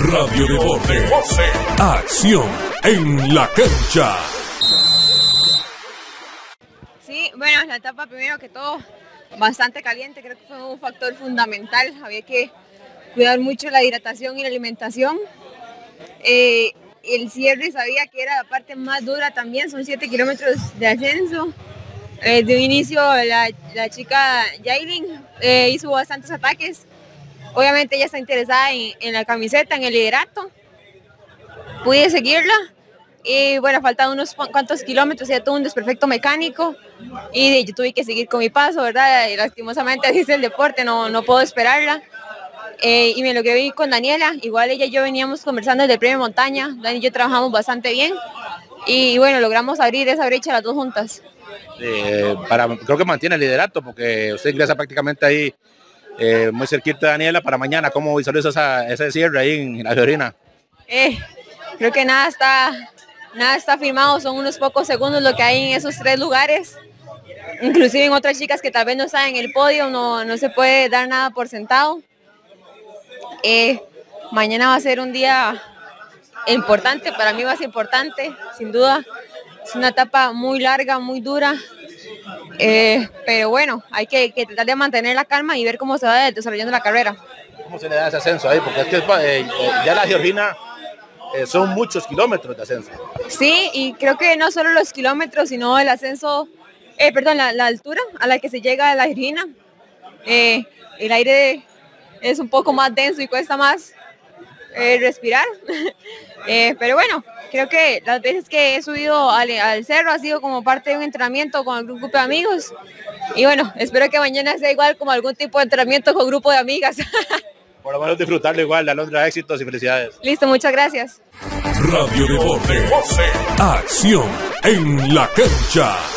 Radio Deporte. Acción en la cancha. Sí, bueno, la etapa primero que todo bastante caliente, creo que fue un factor fundamental. Había que cuidar mucho la hidratación y la alimentación. Eh, el cierre sabía que era la parte más dura también, son 7 kilómetros de ascenso. Eh, de un inicio la, la chica Jailin eh, hizo bastantes ataques. Obviamente ella está interesada en, la camiseta, en el liderato. Pude seguirla y bueno, faltaban unos cuantos kilómetros, ya tuvo un desperfecto mecánico y yo tuve que seguir con mi paso, ¿verdad? Y lastimosamente así es el deporte, no, no puedo esperarla. Eh, y me lo que vi con Daniela, igual ella y yo veníamos conversando desde el premio montaña, Dani y yo trabajamos bastante bien y bueno, logramos abrir esa brecha las dos juntas. Eh, creo que mantiene el liderato porque usted ingresa prácticamente ahí eh, muy cerquita Daniela para mañana. ¿Cómo visualiza esa, ese cierre ahí en la Fiorina? Eh, creo que nada está, nada está firmado, son unos pocos segundos lo que hay en esos tres lugares. Inclusive en otras chicas que tal vez no están en el podio, no, no se puede dar nada por sentado. Eh, mañana va a ser un día importante, para mí va a ser importante, sin duda. Es una etapa muy larga, muy dura, eh, pero bueno, hay que, que, tratar de mantener la calma y ver cómo se va desarrollando la carrera. ¿Cómo se le da ese ascenso ahí? Porque es que eh, ya la Georgina eh, son muchos kilómetros de ascenso. Sí, y creo que no solo los kilómetros, sino el ascenso, eh, perdón, la, la, altura a la que se llega a la Georgina. Eh, el aire es un poco más denso y cuesta más respirar. pero bueno, creo que las veces que he subido al, al, cerro ha sido como parte de un entrenamiento con algún grupo de amigos. Y bueno, espero que mañana sea igual como algún tipo de entrenamiento con grupo de amigas. Por lo menos disfrutarlo igual, Alondra, éxitos y felicidades. Listo, muchas gracias. Radio Deporte. Acción en la cancha.